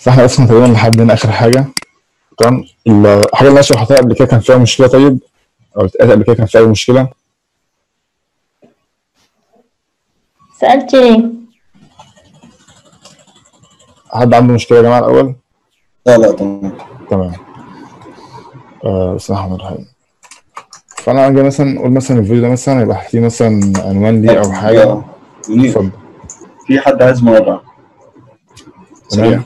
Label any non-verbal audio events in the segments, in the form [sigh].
فاحنا أصلا تقريبا لحد هنا آخر حاجة. تمام؟ الحاجة اللي أنا شرحتها قبل كده كان فيها مشكلة طيب؟ أو اتقالت قبل كده كان فيها أي مشكلة؟ سألت إيه؟ حد عنده مشكلة يا جماعة الأول؟ لا لا تمام. تمام. آه، بسم الله الرحمن الرحيم. فأنا أجي مثلا أقول مثلا الفيديو ده مثلا يبقى فيه مثلا عنوان ليه أو حاجة. اتفضل. في حد عايز مراجعة؟ سريع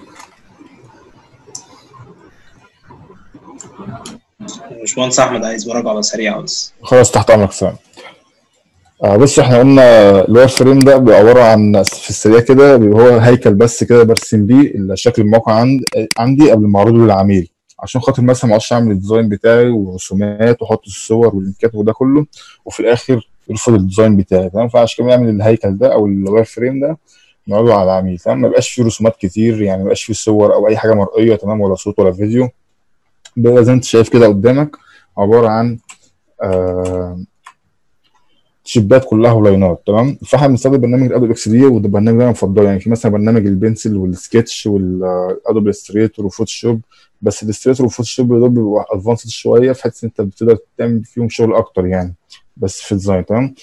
باشمهندس احمد عايز مراجعه سريعه بس خلاص تحت أمرك سلام. آه بص إحنا قلنا ال wireframe ده بيبقى عبارة عن في السريع كده بيبقى هو هيكل بس كده برسم بيه شكل الموقع عند عندي قبل ما أعرضه للعميل. عشان خاطر مثلا ما اقعدش أعمل ال design بتاعي ورسومات وأحط الصور وال link ات وده كله وفي الآخر يرفض ال design بتاعي. تمام؟ فعشان كده بنعمل الهيكل ده أو ال wireframe ده نعرضه على العميل. تمام؟ ما يبقاش فيه رسومات كتير يعني ما يبقاش فيه صور أو أي حاجة مرئية تمام؟ ولا صوت ولا فيديو. بيبقى زي انت شايف كده قدامك عبارة عن آه shape ات كلها و line ات تمام؟ فاحنا بنستخدم برنامج ال Adobe XD وده برنامج أنا مفضله يعني في مثلا برنامج البنسل والسكتش والادوب الستريتور وفوتوشوب بس ال Illustrator وال Photoshop دول بيبقوا advanced شوية في حتة أنت بتقدر تعمل فيهم شغل أكتر يعني بس في ال design تمام؟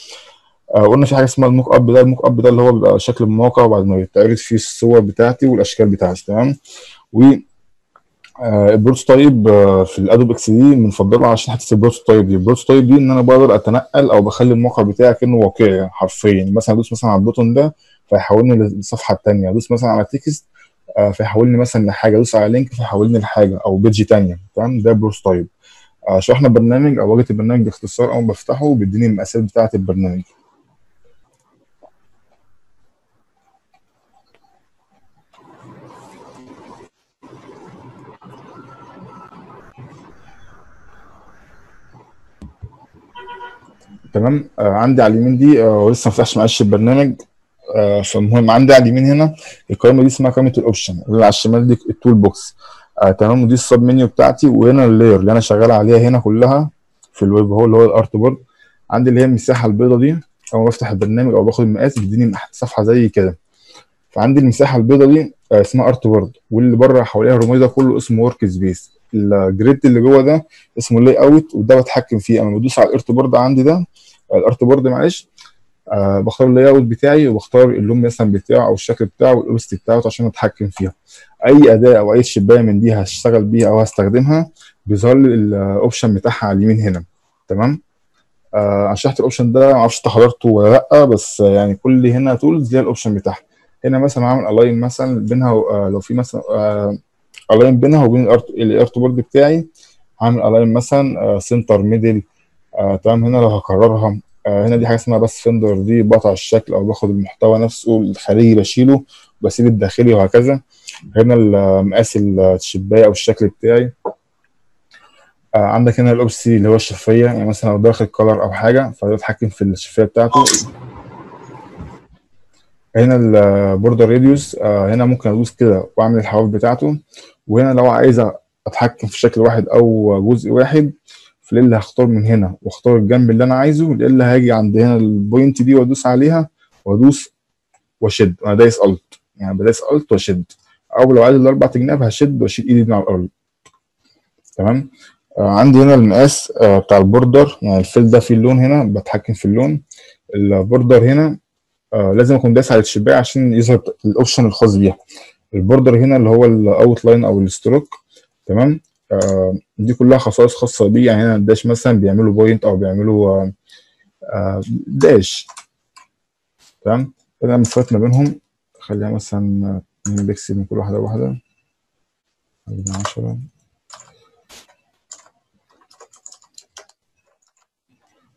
آه قلنا في حاجة اسمها ال mockup ده ال mockup ده اللي هو بيبقى شكل الموقع وبعد ما يتعرض فيه الصور بتاعتي والأشكال بتاعتي تمام؟ و آه، ال prototype آه، في ال Adobe XD بنفضله عشان حتة ال prototype دي. ال prototype دي إن أنا بقدر أتنقل أو بخلي الموقع بتاعي كأنه واقعي حرفيا. مثلا أدوس مثلا على ال button ده فيحولني للصفحة الثانية أدوس مثلا على text آه، فيحولني مثلا لحاجة. أدوس على link فيحولني لحاجة أو page ثانية تمام؟ ده prototype آه، شرحنا برنامج أو واجهه البرنامج باختصار أول ما بفتحه بيديني المقاسات بتاعة البرنامج. تمام؟ آه عندي على اليمين دي آه ولسه ما فتحش معلش البرنامج. آه فالمهم عندي على اليمين هنا القائمة دي اسمها قائمة ال option اللي على الشمال دي ال toolbox آه تمام؟ ودي ال sub menu بتاعتي وهنا ال layer اللي أنا شغال عليها هنا كلها في الويب هو اللي هو ال artboard عندي اللي هي المساحة البيضاء دي. أول ما بفتح البرنامج أو باخد المقاس بيديني صفحة زي كده. فعندي المساحة البيضاء دي آه اسمها artboard واللي بره حواليها الرمادي ده كله اسمه workspace ال grid اللي جوه ده اسمه layout وده بتحكم فيه. أنا بدوس على ال artboard عندي ده ال artboard معلش آه بختار ال layout بتاعي وبختار اللون مثلا بتاعه أو الشكل بتاعه وال opacity بتاعته عشان أتحكم فيها. أي أداة أو أي شباية من دي هشتغل بيها أو هستخدمها بيظهر لي الأوبشن بتاعها على اليمين هنا. تمام؟ آه عشان شرحت الأوبشن ده معرفش أنت حضرته ولا لأ بس يعني كل هنا تولز ليها الأوبشن بتاعها. هنا مثلا عامل الاين مثلا بينها آه لو في مثلا آه الاين بينها وبين الارت بورد بتاعي. عامل الاين مثلا سنتر ميدل آه تمام. هنا لو هكررها آه هنا دي حاجة اسمها بس فندر دي بقطع الشكل أو باخد المحتوى نفسه الخارجي بشيله وبسيب الداخلي وهكذا. هنا مقاس ال shape اية أو الشكل بتاعي. آه عندك هنا ال opacity اللي هو الشفافيه يعني مثلا لو داخل color أو حاجة فده اتحكم في الشفافيه بتاعته. هنا ال border radius آه هنا ممكن أدوس كده وأعمل الحواف بتاعته. وهنا لو عايز اتحكم في شكل واحد أو جزء واحد في اللي هختار من هنا واختار الجنب اللي أنا عايزه اللي هاجي عند هنا ال point دي وادوس عليها وادوس واشد. أنا دايس Alt يعني بدايس Alt واشد. أو لو عايز الأربع جناب هشد وأشيل إيدي من على الأرض. تمام؟ آه عندي هنا المقاس آه بتاع ال border. يعني ال fill ده فيه اللون هنا بتحكم في اللون. ال border هنا آه لازم أكون دايس على ال shape اية عشان يظهر ال option الخاص بيها. ال border هنا اللي هو ال outline أو ال stroke تمام؟ آه دي كلها خصائص خاصة بيه. يعني هنا ال dash مثلا بيعملوا point أو بيعملوا آه آه dash تمام؟ أنا مسافات ما بينهم. خليها مثلا 2 بكسل من كل واحدة واحدة خلينا 10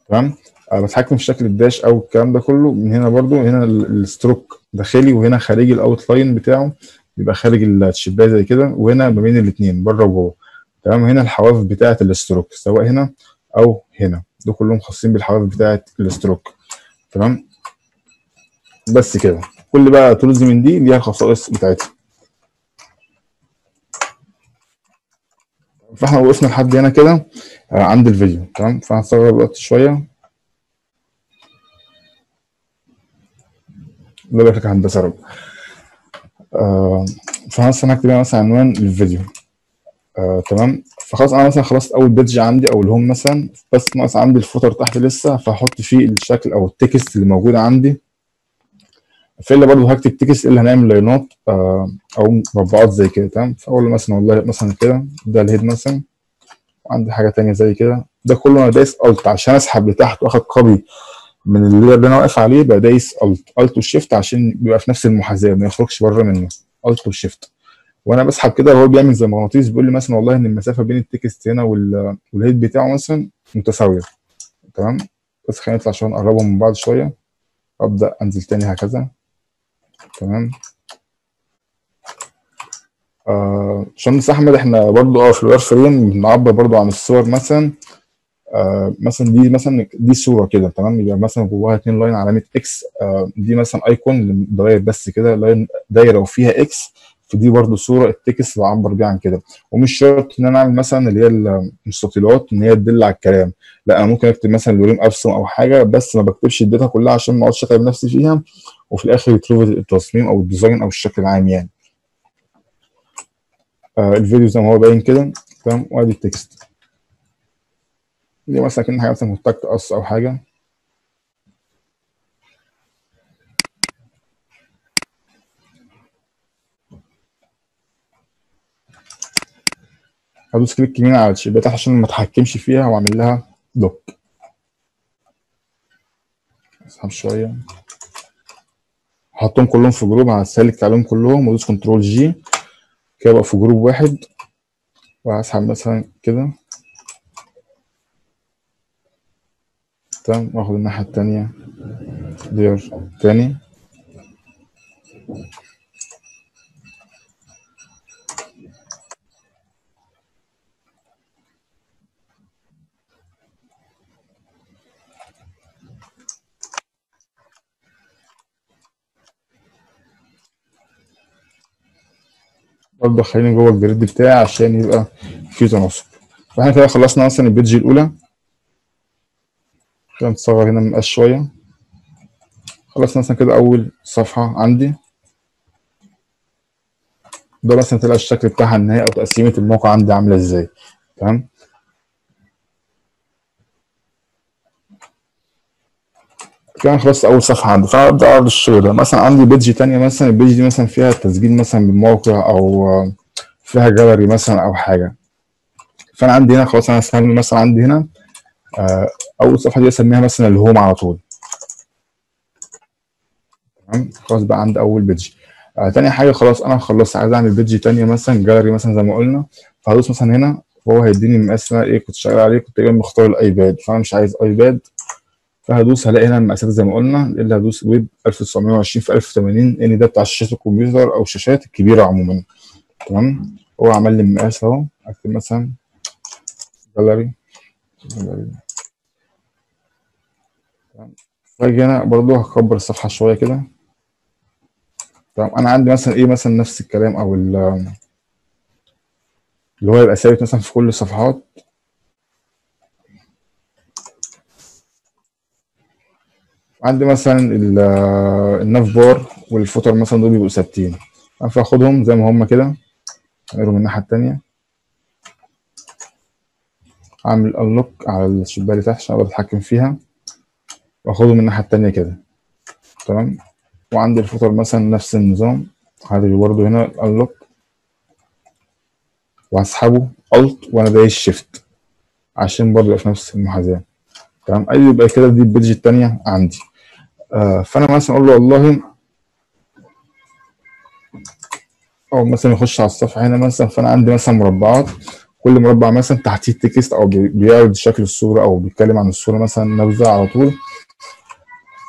تمام؟ أه بتحكم في شكل ال dash أو الكلام ده كله. من هنا برضو هنا ال stroke داخلي وهنا خارجي ال outline بتاعه. بيبقى خارج ال shape اية زي كده وهنا ما بين الاثنين بره وجوه. تمام؟ هنا الحواف بتاعة ال stroke سواء هنا أو هنا. دول كلهم خاصين بالحواف بتاعة ال stroke. تمام؟ بس كده. كل بقى tools من دي ليها الخصائص بتاعتها. فاحنا وقفنا لحد هنا كده عند الفيديو. تمام؟ فهنصغر الوقت شوية. الله يبارك لك يا هندسة رب. فانا مثلا هكتب مثلا عنوان الفيديو آه تمام؟ فخلاص أنا مثلا خلصت أول بيدج عندي أو ال home مثلا بس ناقص عندي ال footer تحت لسه فهحط فيه الشكل أو ال text اللي موجود عندي. في اللي برضه هكتب text اللي هنعمل line ات آه أو مربعات زي كده تمام؟ فأقول مثلا والله مثلا كده ده ال head مثلا. وعندي حاجة تانية زي كده. ده كله أنا دايس Alt عشان أسحب لتحت وأخد copy من اللي أنا واقف عليه بقى دايس Alt Alt و Shift عشان بيبقى في نفس المحاذاة ما يخرجش بره منه. Alt و Shift وأنا بسحب كده وهو بيعمل زي مغناطيس بيقول لي مثلا والله إن المسافة بين ال text هنا وال- وال head بتاعه مثلا متساوية. تمام؟ بس خلينا نطلع عشان نقربهم من بعض شوية. أبدأ أنزل تاني هكذا. تمام؟ آه باشمهندس احمد إحنا برضو آه في ال wireframe بنعبر برضو عن الصور مثلا. آه مثلا دي مثلا دي صورة كده تمام؟ يبقى مثلا جواها اتنين line علامة X آه دي مثلا icon داير بس كده line دايرة وفيها X فدي برضو صورة ال text بعبر بيها عن كده. ومش شرط إن أنا أعمل مثلا اللي هي المستطيلات إن هي تدل على الكلام. لا أنا ممكن أكتب مثلا lorem ipsum أو حاجة بس ما بكتبش ال data كلها عشان ما أقعدش أتعب نفسي فيها وفي الآخر يترفض التصميم أو ال design أو الشكل العام يعني. آه الفيديو زي ما هو باين كده تمام؟ وأدي ال text. دي مثلا كأن حاجة مثلا محتاج تقص أو حاجة. هدوس click يمين على ال shape ات عشان ما اتحكمش فيها وأعمل لها lock أسحب شوية. هحطهم كلهم في group ه select عليهم كلهم وأدوس Control G كده بقى في group واحد. وهسحب مثلا كده. تمام واخد الناحية التانية. دير تاني. برضه خليني جوه ال grid بتاعي عشان يبقى في تناسق. فإحنا كده خلصنا مثلا البيدج الأولى. خلينا نصغر هنا المقاس شوية. خلصنا مثلا كده أول صفحة عندي. ده مثلا تلاقي الشكل بتاعها النهائي أو تقسيمة الموقع عندي عاملة إزاي. تمام؟ كده خلاص أول صفحة عندي. فأنا أبدأ أعرض الشغل ده؟ مثلا عندي بيدج تانية مثلا. البيدج دي مثلا فيها تسجيل مثلا بالموقع أو فيها جاليري مثلا أو حاجة. فأنا عندي هنا خلاص هستعمل مثلا عندي هنا آه، أول صفحة دي أسميها مثلا ال home على طول. تمام؟ خلاص بقى عندي أول بيدج. آه تاني حاجة خلاص أنا خلصت عايز أعمل بيدج تانية مثلا جاليري مثلا زي ما قلنا. فهدوس مثلا هنا وهو هيديني المقاس اللي أنا إيه كنت شغال عليه كنت تقريبا مختار ال iPad. فأنا مش عايز iPad. فهدوس هلاقي هنا المقاسات زي ما قلنا اللي هدوس ويب 1920 في 1080 لأن ده بتاع شاشات الكمبيوتر أو الشاشات الكبيرة عموما. تمام؟ هو عمل لي المقاس أهو. أكتب مثلا جاليري جاليري فاجي هنا برضو هكبر الصفحة شوية كده. تمام أنا عندي مثلا إيه مثلا نفس الكلام أو ال- اللي هو يبقى ثابت مثلا في كل الصفحات؟ عندي مثلا ال- ال nav bar وال footer مثلا دول بيبقوا ثابتين. فاخدهم زي ما هم كده. من الناحية التانية. اعمل unlock على ال shape اللي تحت عشان أقدر أتحكم فيها. واخدهم من الناحية التانية كده. تمام؟ وعندي ال footer مثلا نفس النظام. هلغي برضه هنا ال unlock وهسحبه Alt وأنا دايس Shift عشان برضه في نفس المحاذاة. تمام؟ أي يبقى كده دي البيدج التانية عندي. آه فأنا مثلا أقول له والله أو مثلا يخش على الصفحة هنا مثلا فأنا عندي مثلا مربعات. كل مربع مثلا تحتيه text أو بي- بيعرض شكل الصورة أو بيتكلم عن الصورة مثلا نبذة على طول.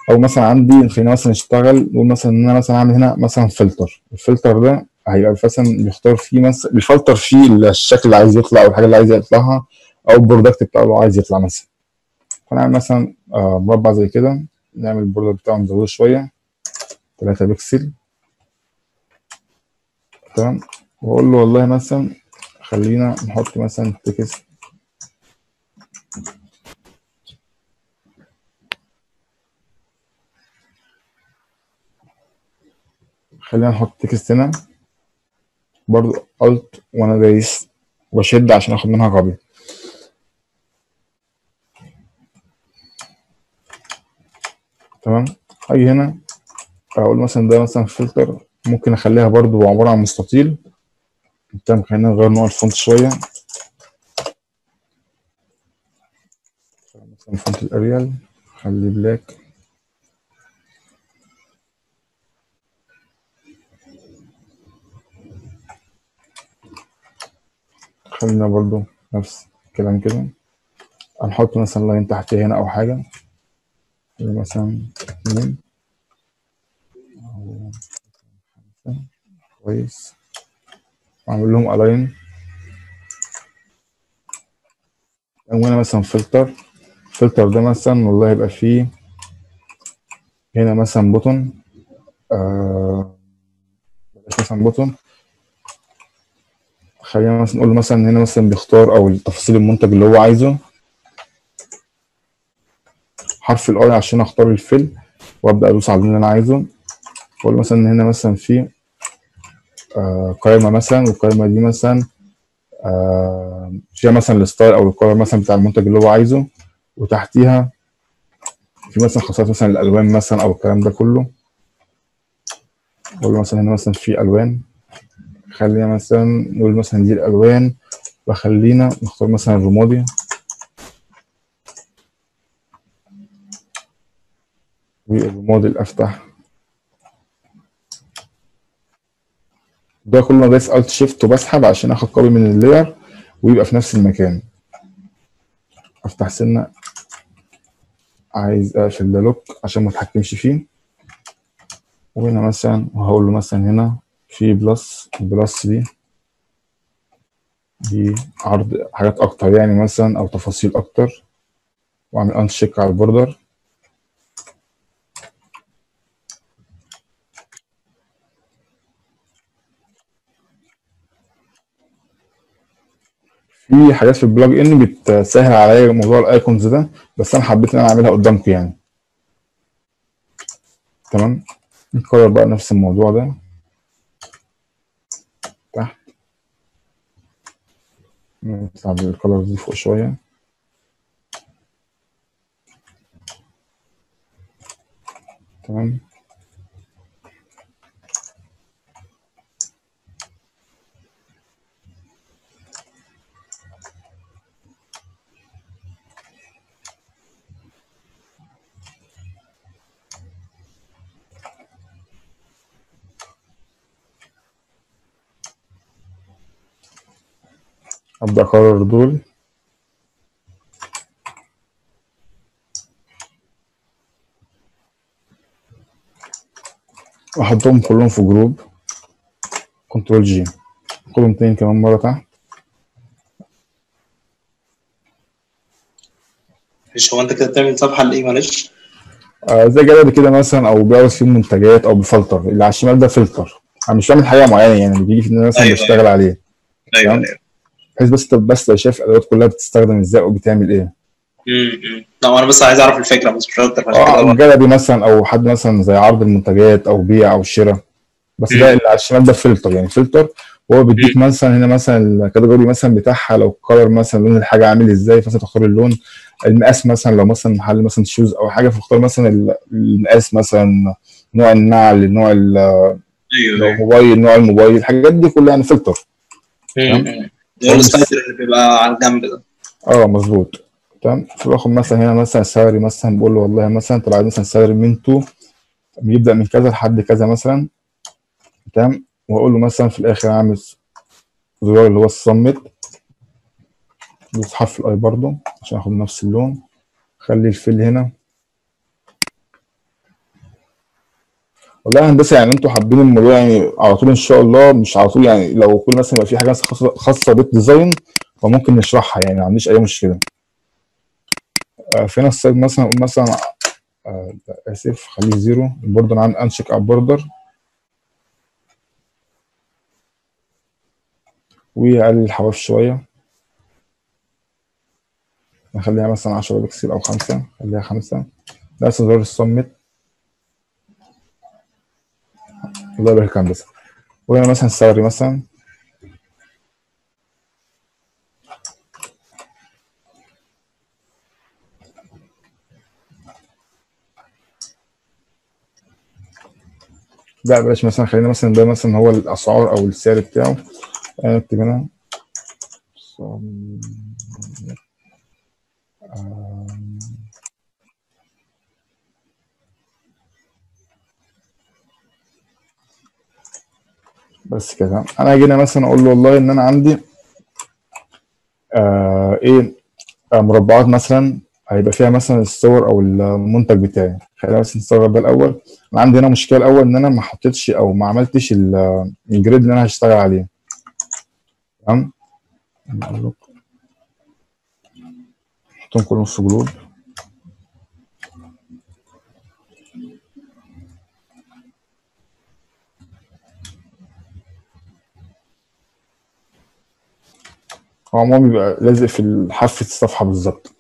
أو مثلا عندي خلينا مثلا نشتغل نقول مثلا إن أنا مثلا أعمل هنا مثلا فلتر. الفلتر ده هيبقى مثلا بيختار فيه مثلا بيفلتر فيه الشكل اللي عايز يطلع أو الحاجة اللي عايز يطلعها أو ال product بتاعه اللي عايز يطلع مثلا. فنعمل مثلا آه، مربع زي كده. نعمل ال border بتاعه نزوده شوية. 3 بكسل. تمام؟ وأقول له والله مثلا خلينا نحط مثلا text خلينا نحط text هنا. برضو Alt وأنا دايس واشد عشان آخد منها copy تمام؟ هاجي هنا. أقول مثلا ده مثلا فلتر ممكن أخليها برضو عبارة عن مستطيل. تمام خلينا نغير نوع ال font شوية. مثلا font ال Arial. خليه black خلينا برضو نفس الكلام كده. هنحط مثلا line تحتيه هنا أو حاجة. مثلا اتنين. أو خمسة كويس. واعمل لهم align هنا مثلا فلتر الفلتر ده مثلا والله يبقى فيه هنا مثلا button آه مثلا button خلينا مثلا نقول مثلا هنا مثلا بيختار أو تفاصيل المنتج اللي هو عايزه. حرف ال I عشان أختار ال fill وأبدأ أدوس على اللي أنا عايزه. واقول مثلا هنا مثلا في آه قائمة مثلا والقائمة دي مثلا آه فيها مثلا ال style أو ال color مثلا بتاع المنتج اللي هو عايزه. وتحتيها في مثلا خاصيات مثلا الألوان مثلا أو الكلام ده كله. أقول مثلا هنا مثلا في ألوان. خلينا مثلا نقول مثلا دي الألوان وخلينا نختار مثلا الرمادي. والرمادي الأفتح. ده كل ما بس alt shift وبسحب عشان آخد copy من ال layer ويبقى في نفس المكان. أفتح سنة. عايز أقفل ده lock عشان ما أتحكمش فيه. وهنا مثلا وهقول له مثلا هنا. في plus ال plus دي. دي عرض حاجات أكتر يعني مثلا أو تفاصيل أكتر. وأعمل uncheck على ال border. في حاجات في البلج إن بتسهل عليا موضوع الأيكونز ده بس أنا حبيت إن أنا أعملها قدامكم يعني. تمام؟ نكرر بقى نفس الموضوع ده. نطلع بالكلر دي فوق شوية. تمام؟ أبدأ أكرر دول وأحطهم كلهم في group. control G. خدهم تاني كمان مرة تحت. مش هو أنت كده بتعمل صفحة لإيه؟ معلش؟ آه زي جاليري كده مثلا أو بيعرض فيه منتجات أو بفلتر. اللي على الشمال ده فلتر. أنا مش بعمل حاجة معينة يعني بيجي في مثلا أيوة، بشتغل عليه. أيوه تمام. بحيث بس بس لو شايف الأدوات كلها بتستخدم إزاي أو بتعمل إيه؟ امم لا أنا بس عايز أعرف الفكرة بس مش أكتر آه جاليري مثلا أو حد مثلا زي عرض المنتجات أو بيع أو شراء. بس ده اللي على الشمال ده فلتر يعني فلتر. وهو بيديك مثلا هنا مثلا ال category مثلا بتاعها لو ال color مثلا لون الحاجة عامل إزاي فانت تختار اللون. المقاس مثلا لو مثلا محل مثلا shoes أو حاجة فاختار مثلا ال- المقاس مثلا نوع النعل نوع ال- أيوه لو أيوه. موبايل نوع الموبايل الحاجات دي كلها يعني فلتر. امم ده ال slider اللي بيبقى على الجنب ده. آه مظبوط. تمام؟ فباخد مثلا هنا مثلا salary مثلا بقول له والله مثلا طلع عايز مثلا salary from to بيبدا من كذا لحد كذا مثلا. تمام؟ وأقول له مثلا في الآخر أعمل زرار اللي هو ال submit دوس حرف ال I برضو عشان آخد نفس اللون. خلي ال fill هنا. والله يا هندسة يعني أنتوا حابين الموضوع يعني على طول إن شاء الله مش على طول يعني لو كل مثلا يبقى في حاجة خاصه خاصة فممكن نشرحها يعني ما عنديش أي مشكلة. آه، فينا ال side مثلا مثلا آه، لا، آسف خليه زيرو. ال border عن uncheck ال border واقلل الحواف شوية. نخليها مثلا 10 بكسل أو 5 خليها 5 ده زرار الصمت الله يبارك هندسة. وهنا مثلا السوري مثلا. لا بلاش مثلا خلينا مثلا ده مثلا هو الأسعار أو السعر بتاعه. أنا أكتب هنا. بس كده. أنا أجي مثلا أقول له والله إن أنا عندي آه إيه آه مربعات مثلا هيبقى فيها مثلا الصور أو المنتج بتاعي. خلينا بس نستغرب ده الأول. أنا عندي هنا مشكلة الأول إن أنا ما حطيتش أو ما عملتش ال- الجريد اللي أنا هشتغل عليه. تمام؟ نحطهم كلهم في جروب. هو عموما بيبقى لازق في حافة الصفحة بالظبط.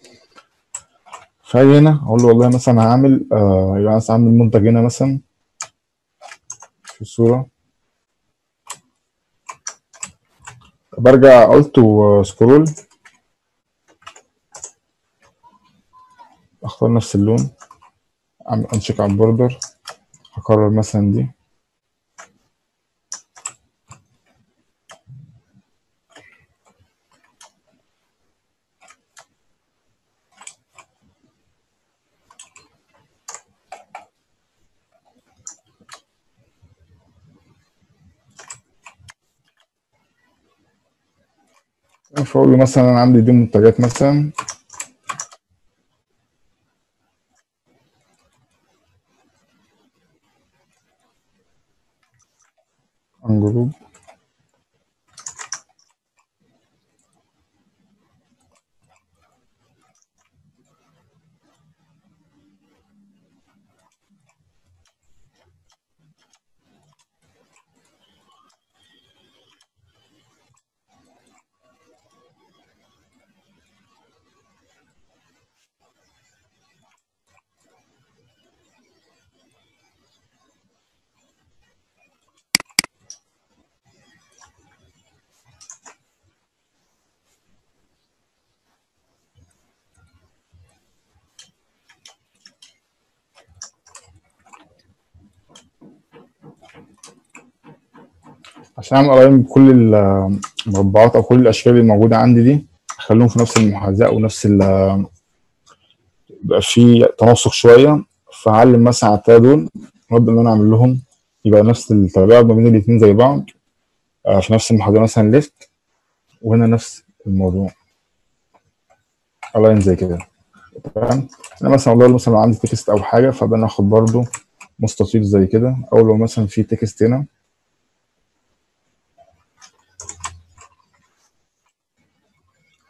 فأجي هنا أقول له والله مثلا هعمل آه يبقى مثلا هعمل منتج هنا مثلا في الصورة برجع قلت وسكرول. أختار نفس اللون. أعمل انشيك على البوردر هكرر مثلا دي. فاقول له مثلا أنا عندي دي منتجات مثلا عن جروب عشان أعمل قريب من كل المربعات أو كل الأشكال اللي موجودة عندي دي اخليهم في نفس المحاذاة ونفس ال يبقى في تناسق شوية. فاعلم مثلا على التلاتة دول وأبدأ إن أنا أعمل لهم. يبقى نفس التباعد ما بين الاثنين زي بعض. آه، في نفس المحاذاة مثلا left وهنا نفس الموضوع. align زي كده. تمام؟ أنا مثلا والله مثلا لو عندي text أو حاجة فابدا اخد برضو مستطيل زي كده. أو لو مثلا في text هنا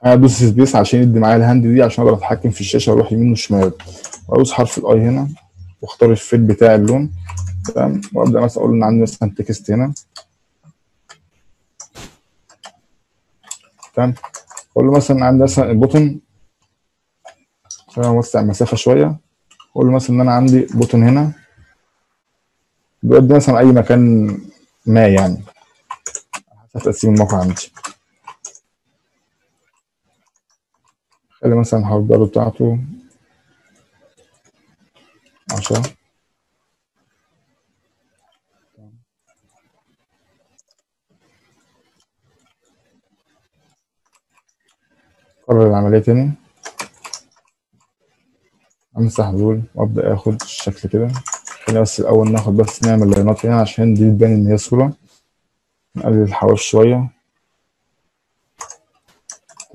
ادوس space عشان يدي معايا ال hand دي عشان أقدر اتحكم في الشاشه وأروح يمين وشمال. وادوس حرف ال I هنا واختار ال fill بتاع اللون. تمام؟ وابدا مثلا أقول ان عندي مثلا text هنا. تمام؟ أقول له مثلا عندي مثلا ال button نوسع المسافة شوية. أقول له مثلا إن أنا عندي button هنا. بيودي مثلا أي مكان ما يعني. حسب تقسيم الموقع عندي. خلي مثلا ال hardware بتاعته. عشرة. أكرر العملية تاني. أمسح دول وأبدأ آخد الشكل كده. خلينا بس الأول ناخد بس نعمل لاينات هنا عشان دي تبان إن هي صورة. نقلل الحواف شوية.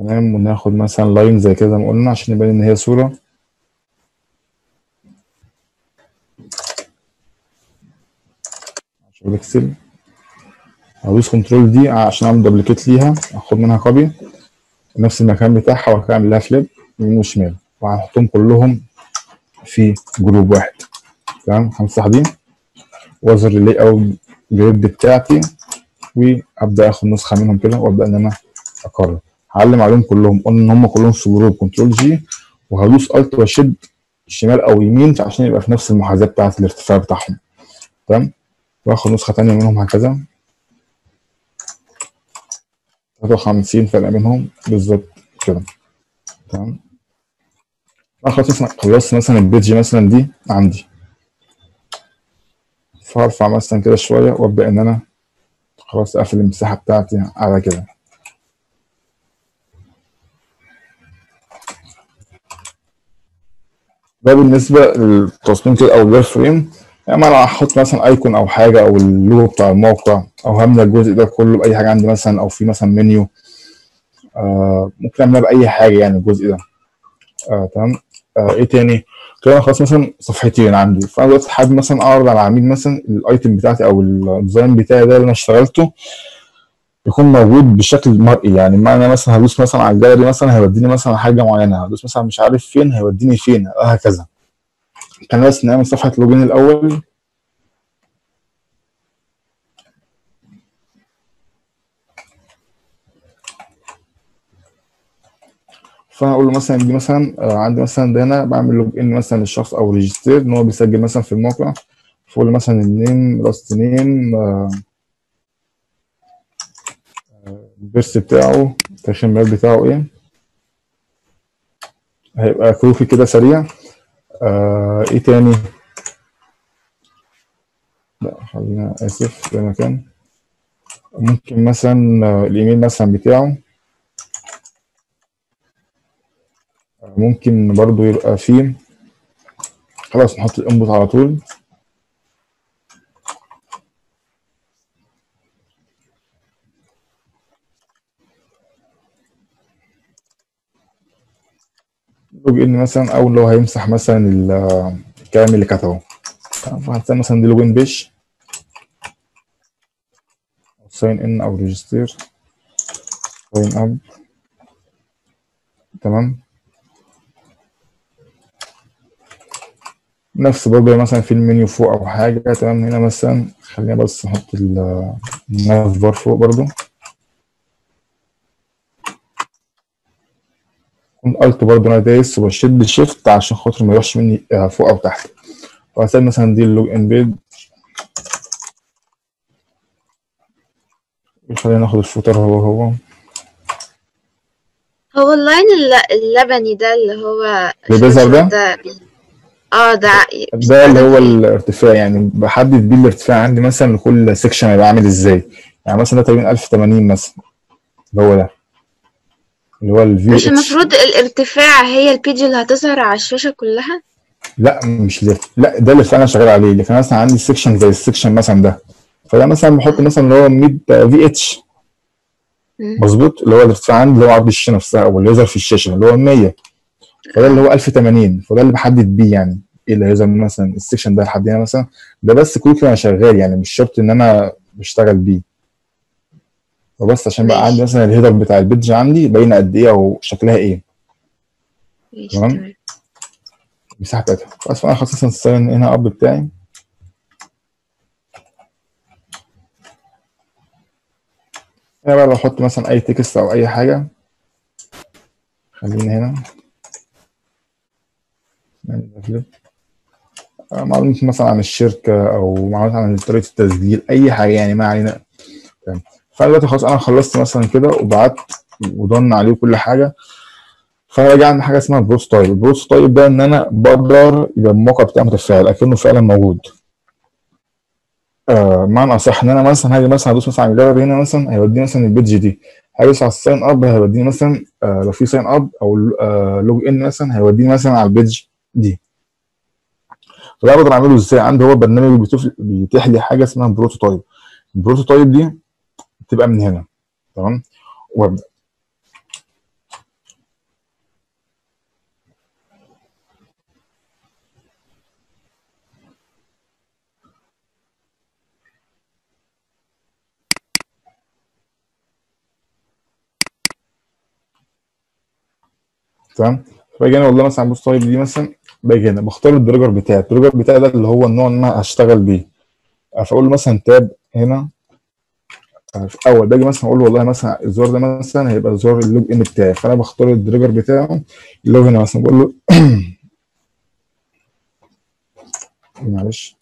تمام؟ وناخد مثلا line زي كده ما قلنا عشان يبان إن هي صورة. عشرة بكسل هدوس control D عشان أعمل duplicate ليها. أخد منها copy نفس المكان بتاعها وبعد كده أعمل لها flip يمين وشمال. وهحطهم كلهم في group واحد. تمام؟ همسح دي وأظهر ال layout grid بتاعتي. وأبدأ أخد نسخة منهم كده وأبدأ إن أنا أكرر. هعلم عليهم كلهم. قلنا إن هم كلهم في group control G وهدوس alt واشد شمال أو يمين عشان يبقى في نفس المحاذاة بتاعت الارتفاع بتاعهم. تمام؟ واخد نسخة تانية منهم هكذا. 53 فرق بينهم. بالظبط كده. تمام؟ أنا خلاص خلصت مثلا البيج مثلا دي عندي. فهرفع مثلا كده شوية وأبدأ إن أنا خلاص أقفل المساحة بتاعتي على كده. ده بالنسبة للتصميم كده أو ال wireframe. يعني أنا هحط مثلا icon أو حاجة أو اللوجو بتاع الموقع أو هملى الجزء ده كله بأي حاجة عندي مثلا أو في مثلا منيو. آه ممكن أعملها بأي حاجة يعني الجزء ده. آه تمام. آه إيه تاني؟ كده أنا خلاص مثلا صفحتين عندي. فأنا دلوقتي حابب مثلا أعرض على العميل مثلا ال item بتاعتي أو ال design بتاعي ده اللي أنا اشتغلته. يكون موجود بشكل مرئي. يعني معنى مثلا هدوس مثلا على الجاليري مثلا هيوديني مثلا حاجة معينة. هدوس مثلا مش عارف فين هيوديني فين؟ هكذا كان بس نعمل صفحة login الأول. فأنا أقول له مثلا دي مثلا آه، عندي مثلا ده هنا بعمل login مثلا للشخص أو register إن هو بيسجل مثلا في الموقع. فأقول له مثلا ال name last name ال birth بتاعه تاريخ الميلاد بتاعه إيه؟ هيبقى كروفي كده سريع. آه إيه تاني؟ لا خلينا آسف زي ما كان ممكن مثلا آه، الإيميل مثلا بتاعه. آه، ممكن برضو يبقى فيه. خلاص نحط الإنبوت على طول. login مثلا أو لو هيمسح مثلا ال- الكلام اللي كتبه. فهتلاقي مثلا دي login page sign in أو register sign up تمام. نفس برضه مثلا في المنيو فوق أو حاجة. تمام. هنا مثلا خلينا بس نحط ال- ال nav bar فوق برضه. Alt برضه أنا دايس وبشد Shift عشان خاطر ما يروحش مني آه، فوق أو تحت. وهتلاقي مثلا دي ال login page خلينا ناخد ال footer هو هو. هو ال line الل- اللبني ده اللي هو اللي بيظهر ده؟ ده. آه ده ده اللي هو الارتفاع يعني بحدد بيه الارتفاع. عندي مثلا لكل section هيبقى عامل إزاي؟ يعني مثلا ده تقريبا 1080 مثلا اللي هو ده. اللي هو ال view مش المفروض الارتفاع هي ال page اللي هتظهر على الشاشة كلها؟ لا مش لا ده اللي أنا شغال عليه. لكن مثلا عندي section زي ال section مثلا ده. فده مثلا بحط مثلا اللي هو 100 في إتش. مظبوط؟ اللي هو الارتفاع عندي اللي هو عرض الشاشة نفسها أو اللي يظهر في الشاشة اللي هو 100 فده اللي هو 1080 فده اللي بحدد بيه يعني. إيه اللي هيظهر مثلا؟ ال section ده لحد هنا مثلا. ده بس كروكي وأنا شغال يعني. مش شرط إن أنا بشتغل بيه. وبس عشان بقى. عندي مثلا ال header بتاع البيدج عندي باينة قد إيه أو شكلها إيه. تمام. المساحة بتاعتها. بس أنا خلاص مثلا ال sign هنا up بتاعي. هنا بقى لو أحط مثلا أي text أو أي حاجة. خلينا هنا. معلومات مثلا عن الشركة أو معلومات عن طريقة التسجيل أي حاجة يعني ما علينا. تمام. فانا دلوقتي خلاص أنا خلصت مثلا كده وبعت وضن عليه كل حاجة. فانا راجع عندي حاجة اسمها prototype ال prototype ده إن أنا بقدر يبقى الموقع بتاعي متفاعل أكنه فعلا موجود. آه معنى أصح إن أنا مثلا هاجي مثلا أدوس مثلا على الجاليري هنا مثلا هيوديني مثلا ال page دي. هدوس على ال sign up هيوديني مثلا آه لو في sign up أو آه login مثلا هيوديني مثلا على ال page دي. فده بقدر أعمله إزاي؟ عندي هو برنامج بيتيح لي حاجة اسمها prototype ال prototype دي بتبقى من هنا. تمام؟ وابدأ. تمام؟ فاجي أنا والله مثلا بص طيب دي مثلا باجي هنا بختار ال trigger بتاعي. ال trigger بتاعي ده اللي هو النوع اللي أنا هشتغل بيه. فاقول مثلا tap هنا. في اول باجي مثلا أقول له والله مثلا الزرار ده مثلا هيبقى زرار ال login بتاعي فأنا بختار ال trigger بتاعه اللي هو هنا مثلا بقول له [coughs] معلش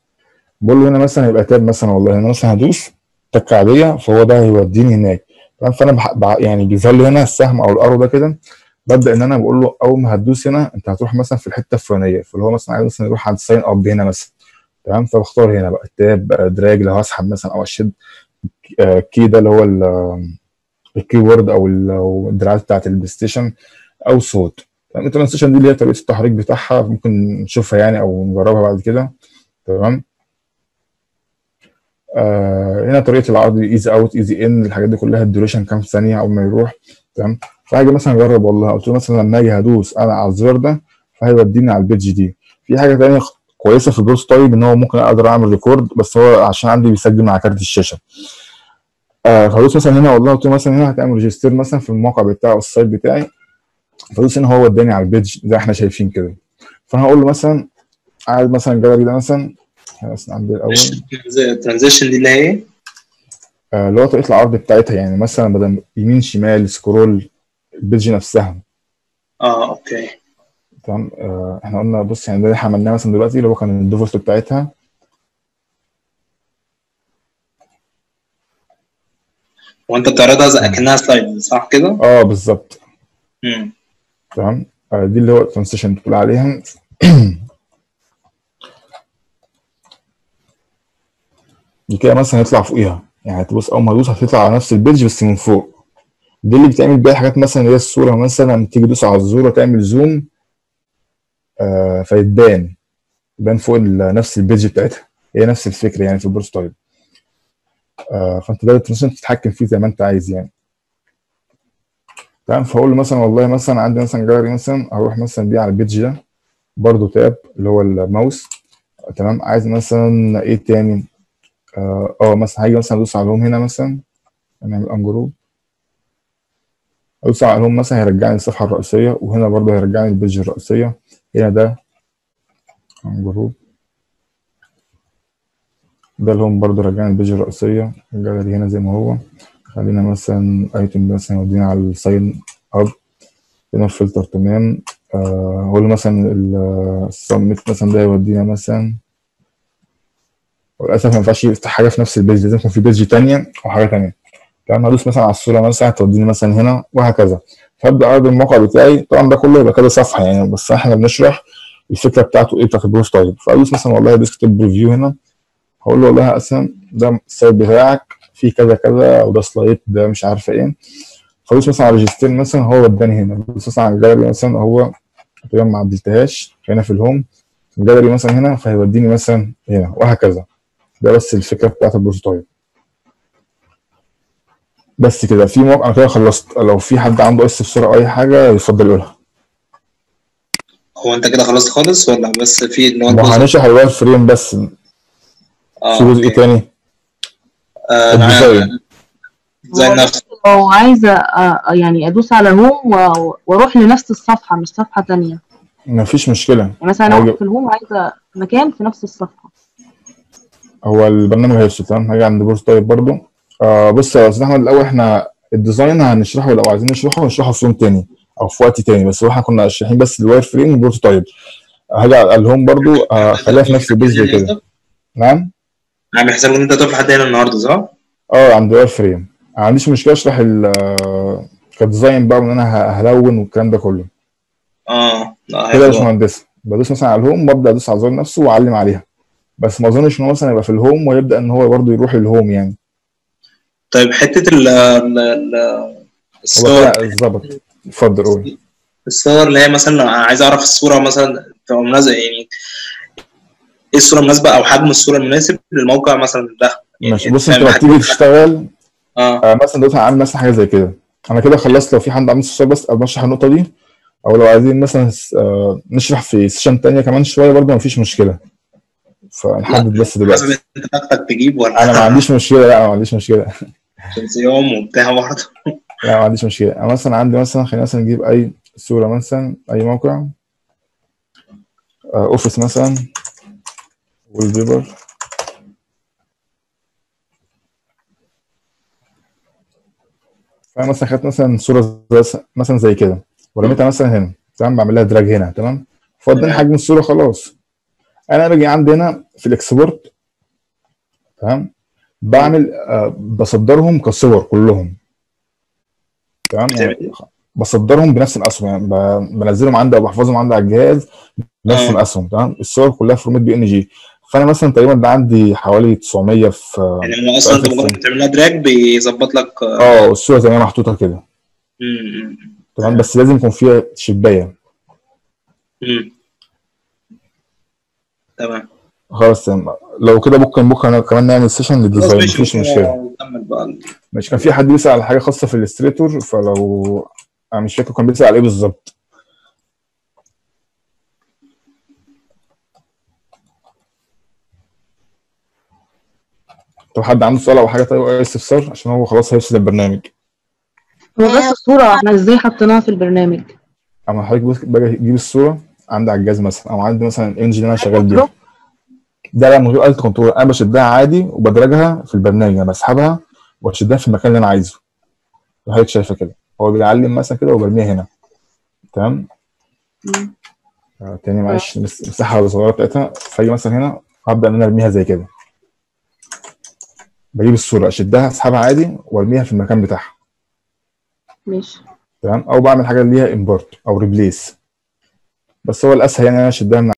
بقول له هنا مثلا هيبقى tap مثلا والله هنا مثلا هدوس تكة عادية فهو ده هيوديني هناك. تمام؟ فأنا بح... بح... يعني بيظهر لي هنا السهم أو ال arrow ده كده ببدأ إن أنا بقول له أول ما هتدوس هنا أنت هتروح مثلا في الحتة الفلانية فاللي هو مثلا عايز مثلا يروح عند sign up هنا مثلا. تمام؟ فبختار هنا بقى tap drag لو هسحب مثلا أو أشد. key ده اللي هو ال- ال keyboard أو الدراعات بتاعت ال PlayStation أو صوت. تمام؟ ال transition دي اللي هي طريقة التحريك بتاعها ممكن نشوفها يعني أو نجربها بعد كده. تمام؟ آه هنا طريقة العرض ease out ease in الحاجات دي كلها ال duration كام ثانية أول ما يروح. تمام؟ فهاجي مثلا أجرب والله قلت له مثلا لما أجي هدوس أنا على الزر ده فهيوديني على ال page دي. في حاجة تانية كويسة في ال prototype إن هو ممكن أقدر أعمل record بس هو عشان عندي بيسجل مع كارت الشاشة. آه فدوس مثلا هنا والله قلت له مثلا هنا هتعمل register مثلا في الموقع بتاعه أو ال site بتاعي. فدوس هنا هو وداني على ال page زي إحنا شايفين كده. فأنا هقول له مثلا عايز مثلا الجاليري ده مثلا. بس عندي الأول. ال transition دي اللي هي إيه؟ آه، اللي هو طريقه العرض بتاعتها يعني مثلا بدل يمين شمال scroll ال page نفسها. آه okay. تمام؟ آه، إحنا قلنا بص يعني ده اللي إحنا عملناه مثلا دلوقتي اللي هو كان ال default بتاعتها. وانت بتعرضها زي أكنها slide صح كده؟ آه بالظبط. تمام؟ آه، دي اللي هو ال transition بتقول عليها. [clears throat] دي كده مثلا هيطلع فوقيها. يعني تبص أول ما تدوس هتطلع على نفس ال page بس من فوق. دي اللي بتعمل بيها حاجات مثلا اللي هي الصورة مثلا تيجي تدوس على الزر وتعمل zoom فيتبان يبان فوق نفس ال page بتاعتها. هي نفس الفكرة يعني في ال prototype آه فأنت ده تتحكم فيه زي ما أنت عايز يعني. تمام فأقول له مثلا والله مثلا عندي مثلا جاليري مثلا أروح مثلا بيه على ال page ده. برضو tap اللي هو الماوس. تمام عايز مثلا إيه تاني؟ آه آه، مثلا هاجي مثلا أدوس على ال home هنا مثلا. نعمل ungroup أدوس على ال home مثلا هيرجعني الصفحه الرئيسية وهنا برضو هيرجعني ال page الرئيسية. هنا ده. ungroup ده ال home برضو رجعني ال page الرئيسية. الجاليري هنا زي ما هو. خلينا مثلا item مثلا يودينا على ال sign up هنا الفلتر تمام. آه له مثلا ال submit مثلا ده يودينا مثلا. وللاسف ما ينفعش يفتح حاجة في نفس ال page لازم يكون في page تانية أو حاجة تانية. تمام هدوس مثلا على الصورة مثلا هتوديني مثلا هنا وهكذا. فابدا أعرض الموقع بتاعي. طبعا ده كله يبقى كذا صفحة يعني بس إحنا بنشرح الفكرة بتاعته إيه بتاعت ال prototype فأدوس مثلا والله desktop preview هنا. هقول له والله أصلا ده ال site بتاعك فيه كذا كذا وده slide ده مش عارفة إيه. فأدوس مثلا على register مثلا هو وداني هنا. بدوس مثلا على الجاليري مثلا هو ما عدلتهاش هنا في ال home ال gallery مثلا هنا فهيوديني مثلا هنا وهكذا. ده بس الفكرة بتاعت ال prototype بس كده في موقع أنا كده خلصت. لو في حد عنده أسئلة بسرعة أو أي حاجة يفضل يقولها. هو أنت كده خلصت خالص ولا بس في اللي هو هنشرح ال wireframe بس. آه في جزء. تاني. آه، ال design زي. هو نفسه لو عايزة آه، يعني أدوس على home و- وأروح لنفس الصفحة مش صفحة تانية. مفيش مشكلة. يعني مثلا أنا في ال home عايزة مكان في نفس الصفحة. هو البرنامج هيفصل تمام؟ هاجي عند prototype برضو. آه بص يا أستاذ أحمد الأول إحنا ال design هنشرحه لو عايزين نشرحه نشرحه في يوم تاني أو في وقت تاني بس هو إحنا كنا شارحين بس ال wireframe وال prototype. هاجي على ال home برضو؟ آه خليها في نفس ال page كده. نعم؟ عامل حساب إن أنت هتروح لحد هنا النهارده صح؟ آه عند wireframe. ما عنديش مشكلة أشرح ال ك design بقى وإن أنا هلون والكلام ده كله. آه كده يا. باشمهندس. بدوس مثلا على ال home وأبدأ أدوس على الزر نفسه وأعلم عليها. بس ما أظنش إن هو مثلا يبقى في ال home ويبدأ إن هو برضه يروح لل home يعني. طيب حتة ال ال- ال- هو الصور كده ظبط اتفضل قول. الصور اللي هي مثلا عايز أعرف الصورة مثلا تبقى مناسبة يعني إيه الصورة المناسبة أو حجم الصورة المناسب للموقع مثلا ده؟ يعني ماشي بص أنت لما تيجي تشتغل آه. آه مثلا دلوقتي عامل مثلا حاجة زي كده. أنا كده خلصت لو في حد عامل استفسار بس اشرح النقطة دي أو لو عايزين مثلا آه نشرح في سيشن تانية كمان شوية برضه مفيش مشكلة. فنحدد بس حسب دلوقتي. أنت طاقتك تجيب ولا أنا ما عنديش مشكلة لا ما عنديش مشكلة. عشان يوم وبتاع برضه. لا ما عنديش مشكلة. أنا مثلا عندي مثلا خلينا مثلا نجيب أي صورة مثلا أي موقع. آه office مثلا. wallpaper فانا مثلا خدت مثلا صورة مثلا زي كده. ورميتها مثلا هنا. تمام؟ بعمل لها drag هنا. تمام؟ تمام. حجم الصورة خلاص. أنا باجي عندي هنا في ال export تمام؟ بعمل آه بصدرهم كصور كلهم. تمام؟ يعني بصدرهم بنفس ال size هم يعني بنزلهم عندي أو بحفظهم عندي على الجهاز بنفس آه. ال size هم تمام؟ الصور كلها format PNG. فأنا مثلا تقريبا ده عندي حوالي 900 في يعني هو أصلا أنت مجرد ما تعمل لها drag بيظبط لك آه، آه الصورة زي ما محطوطة كده. تمام؟ بس لازم يكون فيها شباية. تمام. خلاص لو كده ممكن بكره كمان نعمل session لل design مفيش مشكلة. ماشي. كان في حد بيسأل على حاجة خاصة في الاستريتور فلو أنا مش فاكر كان بيسأل على إيه بالظبط. طب حد عنده سؤال أو حاجة؟ طيب أي استفسار؟ عشان هو خلاص هيفصل البرنامج. هو بس الصورة إحنا إزاي حطيناها في البرنامج؟ أما حضرتك باجي أجيب الصورة عندي على الجهاز مثلا أو عندي مثلا الانجن اللي أنا شغال بيها. ده بقى من غير Alt Control أنا بشدها عادي وبدرجها في البرنامج أنا بسحبها واشدها في المكان اللي أنا عايزه. حضرتك شايفة كده. هو بيعلم مثلا كده وبرميها هنا. تمام. آه، تاني معلش مس- المساحه الصغيره بتاعتها. فأجي مثلا هنا هبدأ إن أنا أرميها زي كده. بجيب الصورة أشدها أسحبها عادي وأرميها في المكان بتاعها. ماشي. تمام؟ أو بعمل حاجة اللي هي import أو replace بس هو الأسهل يعني أنا أشدها من